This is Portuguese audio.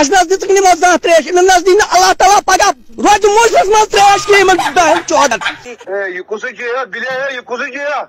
As minhas dito que nem mostra uma trecha, a minhas dito lá tá lá pagar. Rode monstro as mãos trecha, que nem mostra uma trecha. É, e o conselheiro, Guilherme, e o conselheiro.